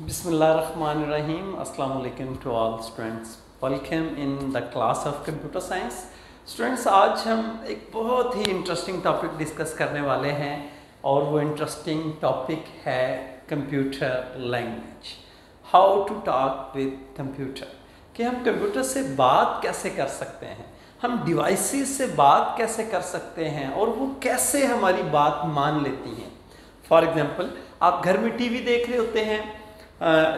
Bismillahirrahmanirrahim. Assalamu alaikum to all students. Welcome in the class of computer science. Students, आज हम एक बहुत ही interesting topic discuss करने वाले हैं और वो इंटरेस्टिंग टॉपिक है computer language how to talk with computer कि हम कंप्यूटर से बात कैसे कर सकते हैं हम डिवाइसेस से बात कैसे कर सकते हैं और वो कैसे हमारी बात मान लेती हैं फॉर एग्ज़ाम्पल आप घर में टीवी देख रहे होते हैं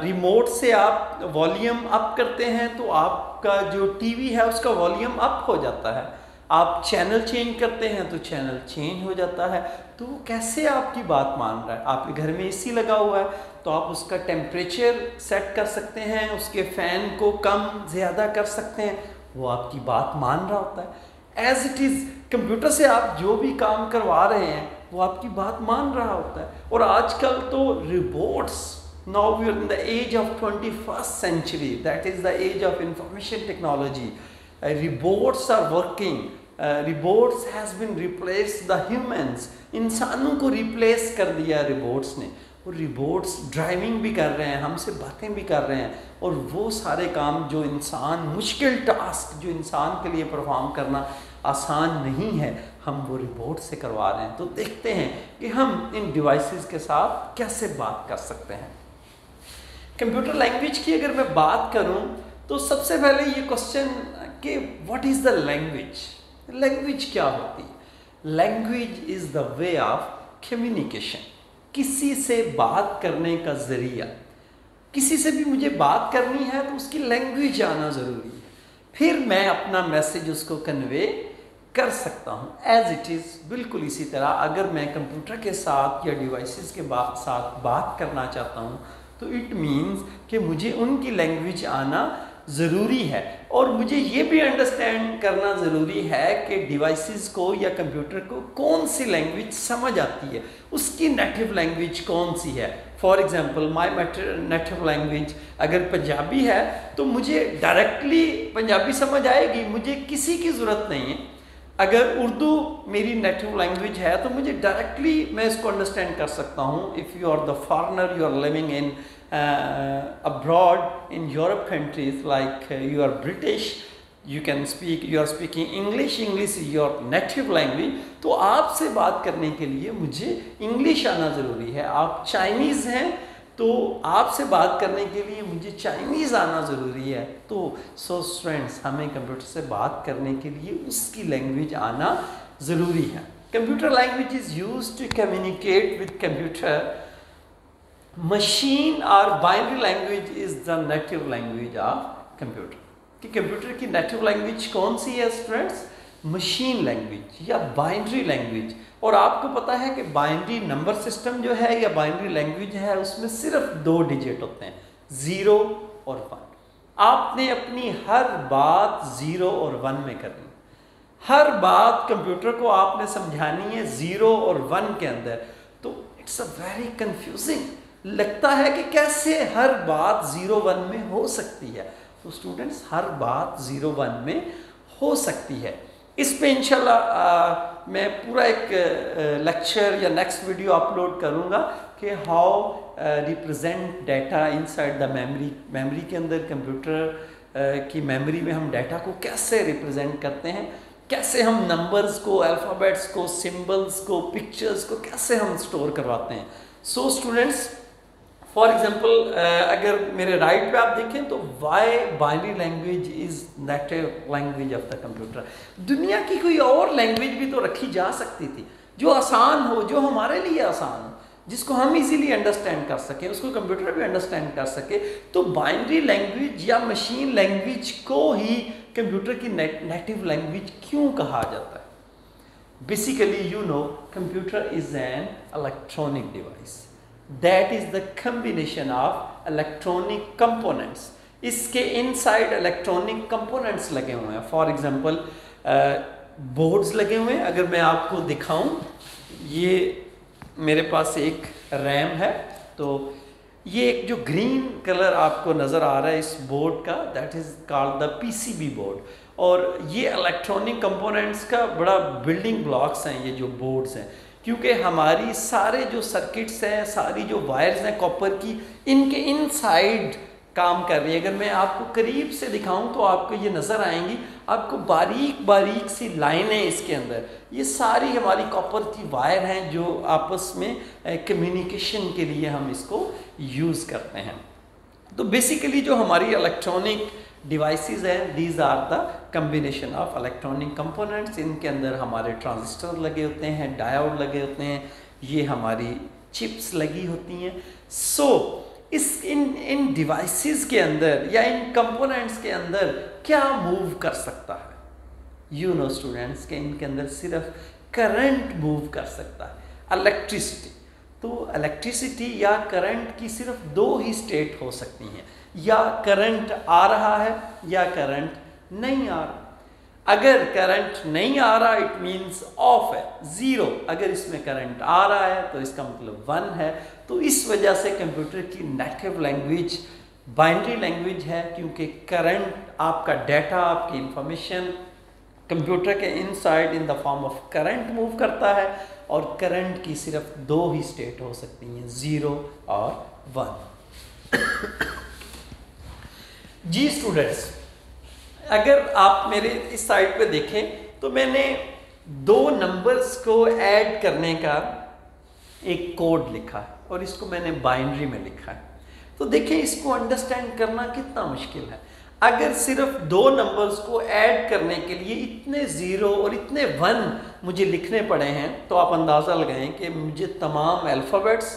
रिमोट से आप वॉल्यूम अप करते हैं तो आपका जो टीवी है, उसका वॉल्यूम अप हो जाता है। आप चैनल चेंज करते हैं तो चैनल चेंज हो जाता है। तो वो कैसे आपकी बात मान रहा है? आपके घर में एसी लगा हुआ है तो आप उसका टेम्परेचर सेट कर सकते हैं, उसके फ़ैन को कम, ज़्यादा कर सकते हैं। वो आपकी बात मान रहा होता है। एज इट इज़ कंप्यूटर से आप जो भी काम करवा रहे हैं, वो आपकी बात मान रहा होता है। और आजकल तो robots now we are in the age of 21st century. That is the age of information technology. Uh, robots are working. Uh, robots has been replaced the humans. इंसानों को रिप्लेस कर दिया रिबोट्स ने। और रिबोट्स ड्राइविंग भी कर रहे हैं हमसे बातें भी कर रहे हैं। और वो सारे काम जो इंसान मुश्किल टास्क जो इंसान के लिए परफॉर्म करना आसान नहीं है हम वो रिबोट से करवा रहे हैं। तो देखते हैं कि हम इन डिवाइसेस के साथ कैसे बात कर सकते हैं। कंप्यूटर लैंग्वेज की अगर मैं बात करूँ तो सबसे पहले ये क्वेश्चन कि what is the language language क्या होती है? Language is the way of communication किसी से बात करने का ज़रिया। किसी से भी मुझे बात करनी है तो उसकी लैंग्वेज आना ज़रूरी है। फिर मैं अपना मैसेज उसको कन्वे कर सकता हूँ। एज इट इज़ बिल्कुल इसी तरह, अगर मैं कंप्यूटर के साथ या डिवाइसेस के साथ बात करना चाहता हूँ तो इट मीन्स कि मुझे उनकी लैंग्वेज आना ज़रूरी है। और मुझे ये भी अंडरस्टैंड करना ज़रूरी है कि डिवाइसेस को या कंप्यूटर को कौन सी लैंग्वेज समझ आती है? उसकी नेटिव लैंग्वेज कौन सी है? For example my native language अगर पंजाबी है तो मुझे डायरेक्टली पंजाबी समझ आएगी, मुझे किसी की ज़रूरत नहीं है। अगर उर्दू मेरी नेटिव लैंग्वेज है तो मुझे डायरेक्टली मैं इसको अंडरस्टैंड कर सकता हूँ। If you are the foreigner you are living in abroad in Europe countries like you are British you can speak you are speaking English English is your native language तो आपसे बात करने के लिए मुझे इंग्लिश आना ज़रूरी है। आप चाइनीज़ हैं तो आपसे बात करने के लिए मुझे चाइनीज़ आना ज़रूरी है। तो सो स्टूडेंट्स हमें कंप्यूटर से बात करने के लिए उसकी लैंग्वेज आना ज़रूरी है। Computer language is use to communicate with computer machine और binary language is the native language of computer कि कंप्यूटर की नेटिव लैंग्वेज कौन सी है स्टूडेंट्स मशीन लैंग्वेज या बाइनरी लैंग्वेज और आपको पता है कि बाइनरी नंबर सिस्टम जो है या बाइनरी लैंग्वेज है, उसमें सिर्फ़ दो डिजिट होते हैं ज़ीरो और वन आपने अपनी हर बात ज़ीरो और वन में करनी। हर बात कंप्यूटर को आपने समझानी है ज़ीरो और वन के अंदर। तो इट्स अ वेरी कंफ्यूजिंग लगता है कि कैसे हर बात ज़ीरो वन में हो सकती है? तो स्टूडेंट्स हर बात ज़ीरो वन में हो सकती है। इस पे इंशाल्लाह मैं पूरा एक लेक्चर या नेक्स्ट वीडियो अपलोड करूँगा कि how represent data inside the memory memory के अंदर कंप्यूटर की मेमोरी में हम डाटा को कैसे रिप्रेजेंट करते हैं कैसे हम नंबर्स को अल्फ़ाबेट्स को सिंबल्स को पिक्चर्स को कैसे हम स्टोर करवाते हैं। So so, students for example uh, अगर मेरे राइट पे आप देखें तो why binary language is native language of the computer दुनिया की कोई और लैंग्वेज भी तो रखी जा सकती थी जो आसान हो जो हमारे लिए आसान हो जिसको हम इजीली अंडरस्टैंड कर सकें उसको कंप्यूटर भी अंडरस्टैंड कर सके तो बाइनरी लैंग्वेज या मशीन लैंग्वेज को ही कंप्यूटर की नेटिव लैंग्वेज क्यों कहा जाता है? Basically you know computer is an electronic device that is the combination of electronic components इसके इनसाइड इलेक्ट्रॉनिक कंपोनेंट्स लगे हुए हैं. फॉर एग्जांपल बोर्ड्स लगे हुए हैं. अगर मैं आपको दिखाऊँ, ये मेरे पास एक रैम है. तो ये एक जो ग्रीन कलर आपको नज़र आ रहा है इस बोर्ड का that is called the PCB board और ये इलेक्ट्रॉनिक कंपोनेंट्स का बड़ा बिल्डिंग ब्लॉक्स हैं, ये जो बोर्ड्स हैं. क्योंकि हमारी सारे जो सर्किट्स हैं, सारी जो वायर्स हैं कॉपर की, इनके इन साइड काम कर रही है। अगर मैं आपको करीब से दिखाऊँ तो आपको ये नज़र आएँगी। आपको बारीक बारीक सी लाइनें इसके अंदर। ये सारी हमारी कॉपर की वायर हैं जो आपस में कम्युनिकेशन के लिए हम इसको यूज़ करते हैं। तो बेसिकली जो हमारी इलेक्ट्रॉनिक डिवाइसेस हैं these are the combination of electronic components इनके अंदर हमारे ट्रांजिस्टर लगे होते हैं डायोड लगे होते हैं ये हमारी चिप्स लगी होती हैं। सो so, इस इन इन डिवाइसेस के अंदर या इन कंपोनेंट्स के अंदर क्या मूव कर सकता है? यू नो स्टूडेंट्स के इनके अंदर सिर्फ़ करंट मूव कर सकता है। इलेक्ट्रिसिटी तो इलेक्ट्रिसिटी या करंट की सिर्फ़ दो ही स्टेट हो सकती हैं। या करंट आ रहा है या करंट नहीं आ रहा। अगर करंट नहीं आ रहा इट मींस ऑफ़ है ज़ीरो अगर इसमें करंट आ रहा है तो इसका मतलब वन है। तो इस वजह से कंप्यूटर की नेटिव लैंग्वेज बाइनरी लैंग्वेज है, क्योंकि करंट, आपका डाटा आपकी इंफॉर्मेशन कंप्यूटर के inside in the form of current move करता है, और करंट की सिर्फ़ दो ही स्टेट हो सकती हैं ज़ीरो और वन जी स्टूडेंट्स अगर आप मेरे इस साइड पे देखें तो मैंने दो नंबर्स को ऐड करने का एक कोड लिखा है और इसको मैंने बाइनरी में लिखा है। तो देखें, इसको अंडरस्टैंड करना कितना मुश्किल है। अगर सिर्फ़ दो नंबर्स को ऐड करने के लिए इतने ज़ीरो और इतने वन मुझे लिखने पड़े हैं तो आप अंदाज़ा लगाएँ कि मुझे तमाम अल्फ़ाबेट्स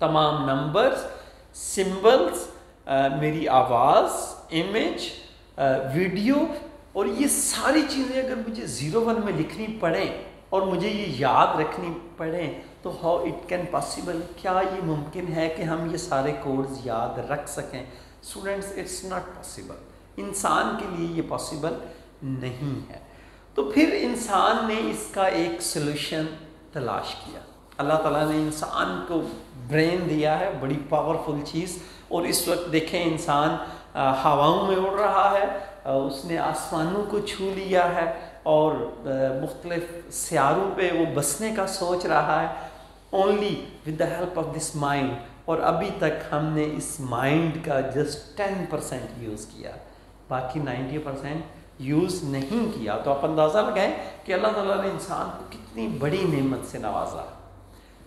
तमाम नंबर्स सिंबल्स मेरी आवाज़ इमेज वीडियो और ये सारी चीज़ें अगर मुझे ज़ीरो वन में लिखनी पड़े और मुझे ये याद रखनी पड़े तो हाउ इट कैन पॉसिबल क्या ये मुमकिन है कि हम ये सारे कोड्स याद रख सकें? स्टूडेंट्स इट्स नॉट पॉसिबल इंसान के लिए ये पॉसिबल नहीं है। तो फिर इंसान ने इसका एक सोल्यूशन तलाश किया। अल्लाह ताला ने इंसान को ब्रेन दिया है, बड़ी पावरफुल चीज़। और इस वक्त देखें इंसान हवाओं में उड़ रहा है उसने आसमानों को छू लिया है और मुख्तलिफ़ सियारों पे वो बसने का सोच रहा है। Only with the help of this mind और अभी तक हमने इस माइंड का जस्ट टेन परसेंट यूज़ किया। बाकी नाइन्टी परसेंट यूज़ नहीं किया। तो आप अंदाज़ा लगाएँ कि अल्लाह ताला ने इंसान को कितनी बड़ी नेमत से नवाजा।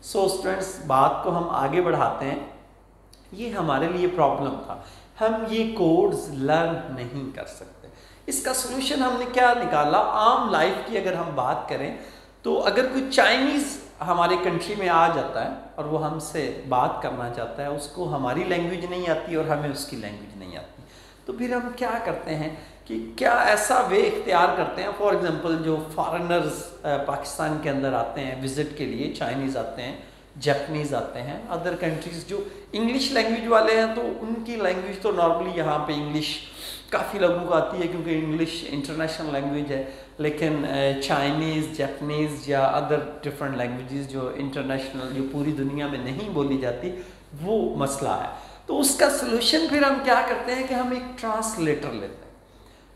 सो so, स्टूडेंट्स बात को हम आगे बढ़ाते हैं। ये हमारे लिए प्रॉब्लम था। हम ये कोड्स लर्न नहीं कर सकते। इसका सोल्यूशन हमने क्या निकाला? आम लाइफ की अगर हम बात करें तो अगर कोई चाइनीज़ हमारे कंट्री में आ जाता है और वो हमसे बात करना चाहता है, उसको हमारी लैंग्वेज नहीं आती और हमें उसकी लैंग्वेज नहीं आती। तो फिर हम क्या करते हैं कि क्या ऐसा वे इख्तियार करते हैं? फॉर एग्ज़ाम्पल जो फॉरेनर्स पाकिस्तान के अंदर आते हैं विज़िट के लिए चाइनीज़ आते हैं जैपनीज़ आते हैं अदर कंट्रीज़ जो इंग्लिश लैंग्वेज वाले हैं तो उनकी लैंग्वेज तो नॉर्मली यहाँ पे इंग्लिश काफ़ी लोगों को आती है क्योंकि इंग्लिश इंटरनेशनल लैंग्वेज है, लेकिन चाइनीज़ जैपनीज़ या अदर डिफरेंट लैंग्वेजेस जो इंटरनेशनल जो पूरी दुनिया में नहीं बोली जाती, वो मसला है। तो उसका सोल्यूशन फिर हम क्या करते हैं कि हम एक ट्रांसलेटर लेते हैं,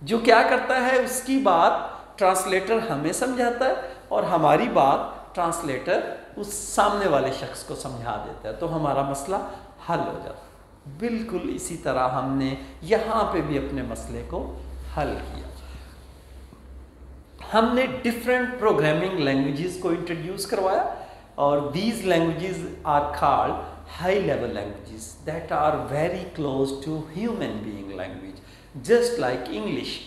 जो क्या करता है, उसकी बात ट्रांसलेटर हमें समझाता है और हमारी बात ट्रांसलेटर उस सामने वाले शख्स को समझा देता है तो हमारा मसला हल हो जाता है। बिल्कुल इसी तरह हमने यहाँ पे भी अपने मसले को हल किया। हमने डिफरेंट प्रोग्रामिंग लैंग्वेजेस को इंट्रोड्यूस करवाया और these languages are called high level languages that are very close to human being language just like English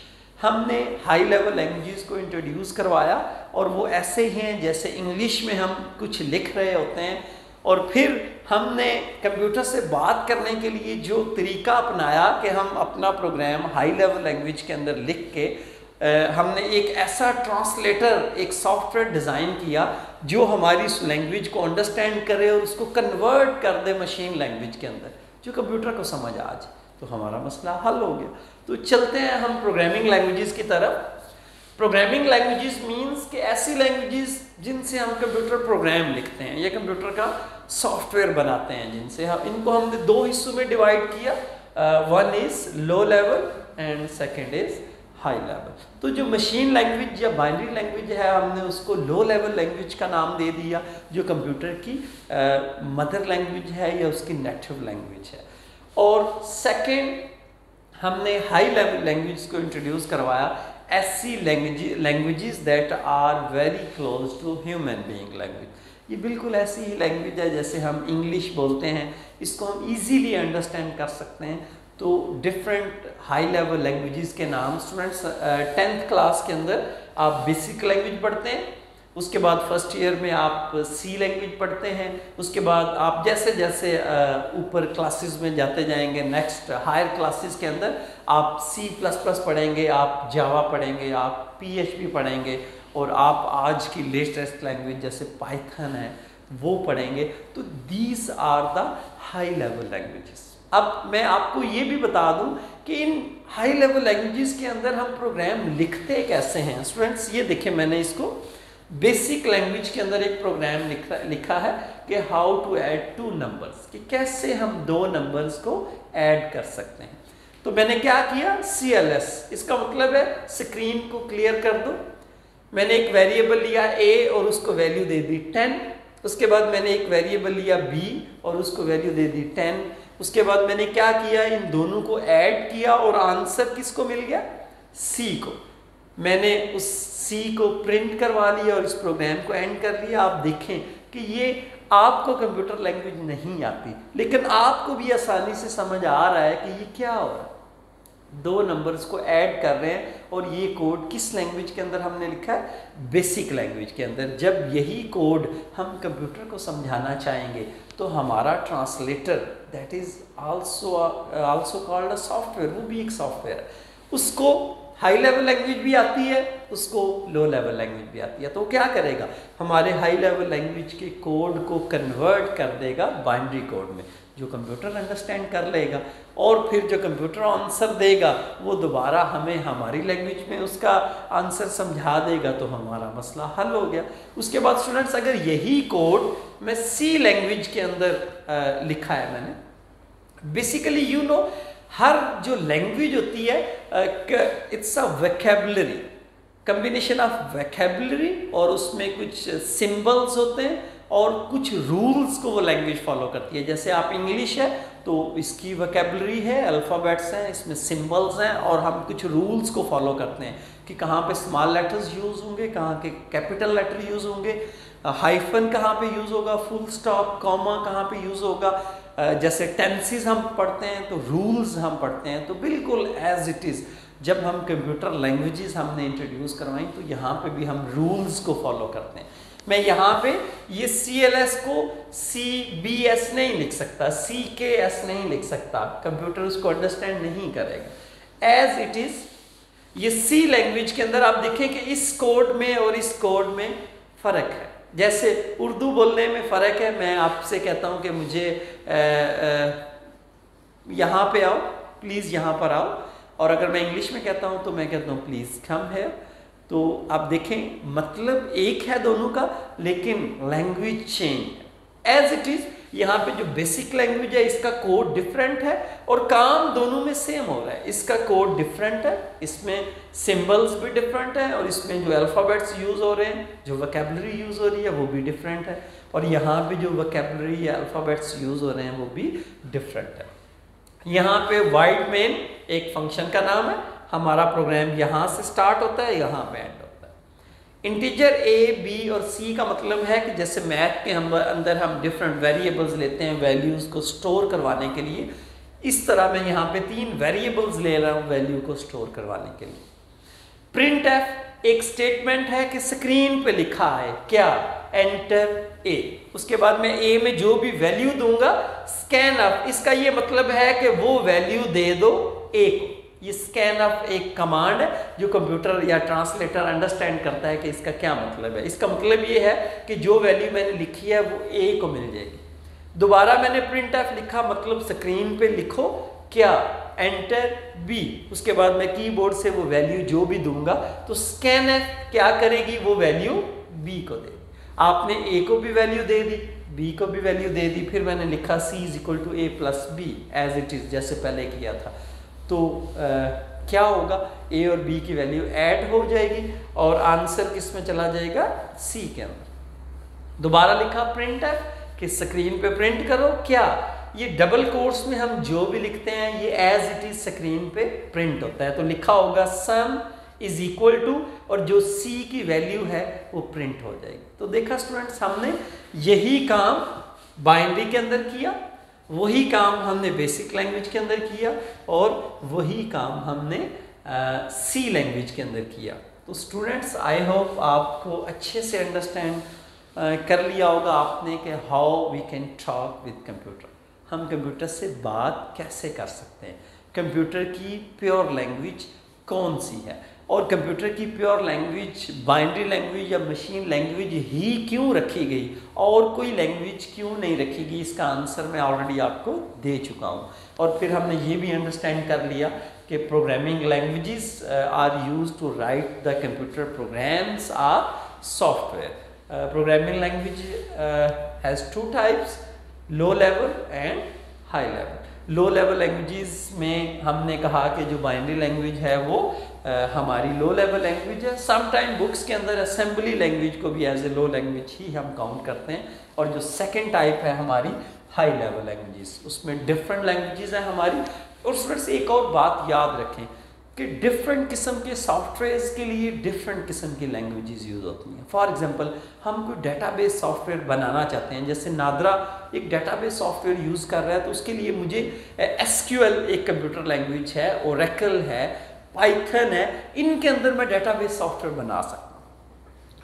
हमने हाई लेवल लैंग्वेजेस को इंट्रोड्यूस करवाया और वो ऐसे ही हैं जैसे इंग्लिश में हम कुछ लिख रहे होते हैं। और फिर हमने कंप्यूटर से बात करने के लिए जो तरीका अपनाया कि हम अपना प्रोग्राम हाई लेवल लैंग्वेज के अंदर लिख के हमने एक ऐसा ट्रांसलेटर एक सॉफ्टवेयर डिज़ाइन किया जो हमारी उस लैंग्वेज को अंडरस्टैंड करे और उसको कन्वर्ट कर दे मशीन लैंग्वेज के अंदर, जो कंप्यूटर को समझ आ जाए तो हमारा मसला हल हो गया। तो चलते हैं हम प्रोग्रामिंग लैंग्वेजेस की तरफ़। प्रोग्रामिंग लैंग्वेजेस मींस कि ऐसी लैंग्वेजेस जिनसे हम कंप्यूटर प्रोग्राम लिखते हैं। या कंप्यूटर का सॉफ्टवेयर बनाते हैं जिनसे हम इनको हमने दो हिस्सों में डिवाइड किया। One is low level and second is high level तो जो मशीन लैंग्वेज या बाइनरी लैंग्वेज है हमने उसको लो लेवल लैंग्वेज का नाम दे दिया जो कंप्यूटर की मदर uh, लैंग्वेज है या उसकी नेटिव लैंग्वेज है। और सेकंड हमने हाई लेवल लैंग्वेज को इंट्रोड्यूस करवाया, ऐसी languages that are very close to human being language ये बिल्कुल ऐसी ही लैंग्वेज है जैसे हम इंग्लिश बोलते हैं, इसको हम इजीली अंडरस्टैंड कर सकते हैं। तो डिफरेंट हाई लेवल लैंग्वेजेस के नाम स्टूडेंट्स टेंथ क्लास के अंदर आप बेसिक लैंग्वेज पढ़ते हैं उसके बाद फ़र्स्ट ईयर में आप सी लैंग्वेज पढ़ते हैं, उसके बाद आप जैसे जैसे ऊपर क्लासेस में जाते जाएँगे नेक्स्ट हायर क्लासेस के अंदर आप सी प्लस प्लस पढ़ेंगे, आप जावा पढ़ेंगे, आप पीएचपी पढ़ेंगे और आप आज की लेटेस्ट लैंग्वेज जैसे पाइथन है, वो पढ़ेंगे। तो these are the high level languages अब मैं आपको ये भी बता दूँ कि इन हाई लेवल लैंग्वेजेस के अंदर हम प्रोग्राम लिखते कैसे हैं। स्टूडेंट्स ये देखें मैंने इसको बेसिक लैंग्वेज के अंदर एक प्रोग्राम लिखा लिखा है कि how to add two numbers कि कैसे हम दो नंबर्स को ऐड कर सकते हैं। तो मैंने क्या किया? सी एल एस इसका मतलब है स्क्रीन को क्लियर कर दो। मैंने एक वेरिएबल लिया ए और उसको वैल्यू दे दी टेन उसके बाद मैंने एक वेरिएबल लिया बी और उसको वैल्यू दे दी टेन उसके बाद मैंने क्या किया? इन दोनों को ऐड किया और आंसर किसको मिल गया? सी को। मैंने उस सी को प्रिंट करवा लिया और इस प्रोग्राम को एंड कर लिया आप देखें कि ये आपको कंप्यूटर लैंग्वेज नहीं आती। लेकिन आपको भी आसानी से समझ आ रहा है कि ये क्या हो रहा है। दो नंबर्स को ऐड कर रहे हैं और ये कोड किस लैंग्वेज के अंदर हमने लिखा है? बेसिक लैंग्वेज के अंदर। जब यही कोड हम कंप्यूटर को समझाना चाहेंगे तो हमारा translator that is also also called a software वो भी एक सॉफ्टवेयर उसको हाई लेवल लैंग्वेज भी आती है उसको लो लेवल लैंग्वेज भी आती है। तो क्या करेगा? हमारे हाई लेवल लैंग्वेज के कोड को कन्वर्ट कर देगा बाइंड्री कोड में। जो कंप्यूटर अंडरस्टैंड कर लेगा और फिर जो कंप्यूटर आंसर देगा वो दोबारा हमें हमारी लैंग्वेज में उसका आंसर समझा देगा तो हमारा मसला हल हो गया। उसके बाद स्टूडेंट्स अगर यही कोड मैं सी लैंग्वेज के अंदर आ, लिखा है मैंने बेसिकली यू नो हर जो लैंग्वेज होती है it's a vocabulary combination of vocabulary और उसमें कुछ सिंबल्स होते हैं और कुछ रूल्स को वो लैंग्वेज फॉलो करती है। जैसे आप इंग्लिश है तो इसकी वैकेबलरी है अल्फ़ाबेट्स हैं, इसमें सिंबल्स हैं और हम कुछ रूल्स को फॉलो करते हैं कि कहाँ पे स्मॉल लेटर्स यूज़ होंगे, कहाँ के कैपिटल लेटर यूज़ होंगे हाइफन कहाँ पे यूज़ होगा फुल स्टॉप कॉमा कहाँ पे यूज़ होगा जैसे टेंसिस हम पढ़ते हैं तो रूल्स हम पढ़ते हैं तो बिल्कुल एज इट इज़ जब हम कंप्यूटर लैंग्वेजेस हमने इंट्रोड्यूस करवाई तो यहाँ पे भी हम रूल्स को फॉलो करते हैं. मैं यहाँ पे ये सी एल एस को सी बी एस नहीं लिख सकता सी के एस नहीं लिख सकता. कंप्यूटर उसको अंडरस्टैंड नहीं करेगा. एज इट इज़ ये सी लैंग्वेज के अंदर आप देखें कि इस कोड में और इस कोड में फ़र्क है. जैसे उर्दू बोलने में फ़र्क है, मैं आपसे कहता हूँ कि मुझे यहाँ पे आओ प्लीज़ यहाँ पर आओ। और अगर मैं इंग्लिश में कहता हूँ तो मैं कहता हूँ प्लीज़ कम है तो आप देखें मतलब एक है दोनों का, लेकिन language change as it is यहाँ पे जो बेसिक लैंग्वेज है, इसका कोड डिफरेंट है और काम दोनों में सेम हो रहा है। इसका कोड डिफरेंट है, इसमें सिंबल्स भी डिफरेंट है और इसमें जो अल्फ़ाबेट्स यूज़ हो रहे हैं, जो वकेबलरी यूज़ हो रही है, वो भी डिफरेंट है और यहाँ पे जो वकेबलरी या अल्फ़ाबेट्स यूज़ हो रहे हैं, वो भी डिफरेंट है। यहाँ पे वाइड मेन एक फ़ंक्शन का नाम है। हमारा प्रोग्राम यहाँ से स्टार्ट होता है, यहाँ पे एंड इंटीजर ए बी और सी का मतलब है कि जैसे मैथ के हम अंदर हम डिफरेंट वेरिएबल्स लेते हैं वैल्यूज़ को स्टोर करवाने के लिए, इस तरह मैं यहाँ पे तीन वेरिएबल्स ले रहा हूँ वैल्यू को स्टोर करवाने के लिए। प्रिंट एफ़ एक स्टेटमेंट है कि स्क्रीन पे लिखा है, क्या? एंटर ए उसके बाद मैं ए में जो भी वैल्यू दूँगा स्कैन अप इसका ये मतलब है कि वो वैल्यू दे दो ए को। ये स्कैन अप एक कमांड जो कंप्यूटर या ट्रांसलेटर अंडरस्टैंड करता है कि इसका क्या मतलब है। इसका मतलब ये है कि जो वैल्यू मैंने लिखी है, वो ए को मिल जाएगी। दोबारा मैंने प्रिंट एफ़ लिखा मतलब स्क्रीन पे लिखो, क्या? एंटर बी उसके बाद मैं कीबोर्ड से वो वैल्यू जो भी दूँगा तो स्कैन एफ़ क्या करेगी? वो वैल्यू बी को दे आपने ए को भी वैल्यू दे दी बी को भी वैल्यू दे दी, फिर मैंने लिखा C is equal to A plus B as it is जैसे पहले किया था। तो आ, क्या होगा? ए और बी की वैल्यू ऐड हो जाएगी और आंसर किसमें चला जाएगा? सी के अंदर। दोबारा लिखा प्रिंट कि स्क्रीन पे प्रिंट करो। क्या? ये डबल कोर्स में हम जो भी लिखते हैं ये एज इट इज़ स्क्रीन पे प्रिंट होता है। तो लिखा होगा सम इज़ इक्वल टू और जो सी की वैल्यू है वो प्रिंट हो जाएगी। तो देखा स्टूडेंट्स हमने यही काम बाइनरी के अंदर किया। वही काम हमने बेसिक लैंग्वेज के अंदर किया और वही काम हमने सी लैंग्वेज के अंदर किया। तो स्टूडेंट्स आई होप आपको अच्छे से अंडरस्टैंड कर लिया होगा आपने कि how we can talk with computer हम कंप्यूटर से बात कैसे कर सकते हैं? कंप्यूटर की प्योर लैंग्वेज कौन सी है? और कंप्यूटर की प्योर लैंग्वेज बाइंड्री लैंग्वेज या मशीन लैंग्वेज ही क्यों रखी गई? और कोई लैंग्वेज क्यों नहीं रखी गई? इसका आंसर मैं ऑलरेडी आपको दे चुका हूँ। और फिर हमने ये भी अंडरस्टैंड कर लिया कि programming languages are use to write the computer programs or software programming language has two types low level and high level low level languages में हमने कहा कि जो बाइनरी लैंग्वेज है वो हमारी लो लेवल लैंग्वेज है। समटाइम बुक्स के अंदर असेंबली लैंग्वेज को भी एज ए लो लैंग्वेज ही हम काउंट करते हैं। और जो सेकेंड टाइप है हमारी हाई लेवल लैंग्वेजेस उसमें डिफरेंट लैंग्वेजेस हैं हमारी। और स्टूडेंट्स एक और बात याद रखें कि डिफरेंट किस्म के सॉफ्टवेयर के लिए डिफरेंट किस्म की लैंग्वेजेस यूज़ होती हैं। फॉर एग्जांपल हम कोई डेटाबेस सॉफ्टवेयर बनाना चाहते हैं। जैसे नादरा एक डेटाबेस सॉफ्टवेयर यूज़ कर रहा है तो उसके लिए मुझे एसक्यूएल एक कंप्यूटर लैंग्वेज है ओरेकल है पाइथन है, इनके अंदर मैं डेटाबेस सॉफ्टवेयर बना सकता हूँ।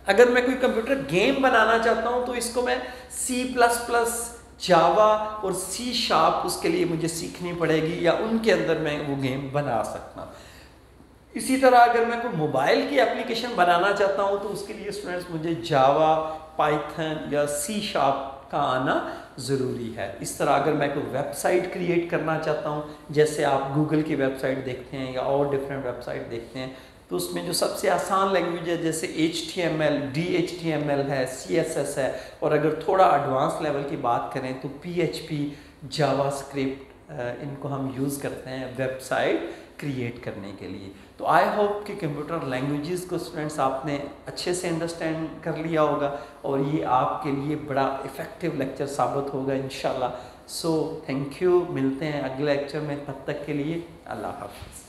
अगर मैं कोई कंप्यूटर गेम बनाना चाहता हूँ तो इसको मैं सी प्लस प्लस जावा और सी शार्प उसके लिए मुझे सीखनी पड़ेगी या उनके अंदर मैं वो गेम बना सकता हूँ। इसी तरह अगर मैं कोई मोबाइल की एप्लीकेशन बनाना चाहता हूँ तो उसके लिए स्टूडेंट्स मुझे जावा पाइथन या सी शार्प का आना ज़रूरी है। इस तरह अगर मैं कोई वेबसाइट क्रिएट करना चाहता हूँ, जैसे आप गूगल की वेबसाइट देखते हैं या और डिफरेंट वेबसाइट देखते हैं तो उसमें जो सबसे आसान लैंग्वेज है, जैसे H T M L D H T M L है सी एस एस है, और अगर थोड़ा एडवांस लेवल की बात करें तो P H P Java script इनको हम यूज़ करते हैं वेबसाइट क्रिएट करने के लिए। तो आई होप कि कंप्यूटर लैंग्वेजेस को स्टूडेंट्स आपने अच्छे से अंडरस्टैंड कर लिया होगा और ये आपके लिए बड़ा इफ़ेक्टिव लेक्चर साबित होगा इन सो थैंक यू मिलते हैं अगले लेक्चर में, तब तक के लिए अल्लाह हाफिज़।